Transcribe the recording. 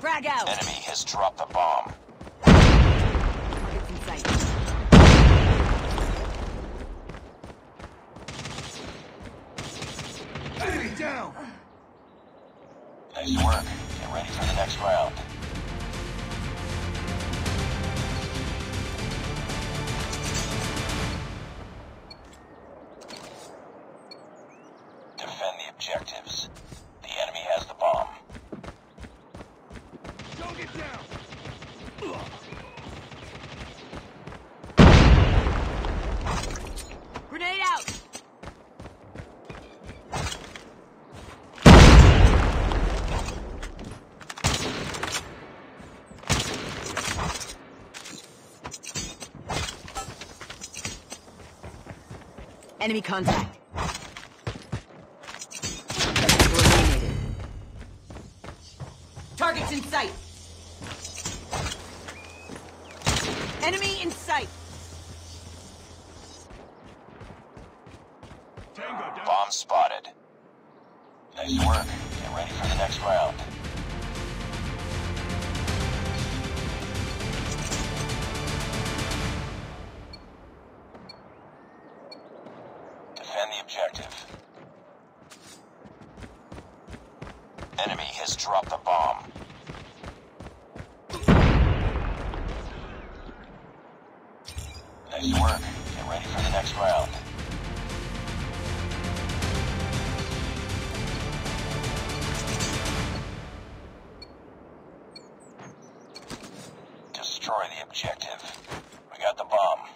Frag out. Enemy has dropped the bomb. Targets in sight. Enemy down! Nice work. Get ready for the next round. Defend the objectives. The enemy has the bomb. Don't get down! Grenade out. Enemy contact. Targets in sight. Enemy in sight. Bomb spotted. Nice work. Get ready for the next round. Defend the objective. Enemy has dropped the bomb. Nice work. Get ready for the next round. Destroy the objective. We got the bomb.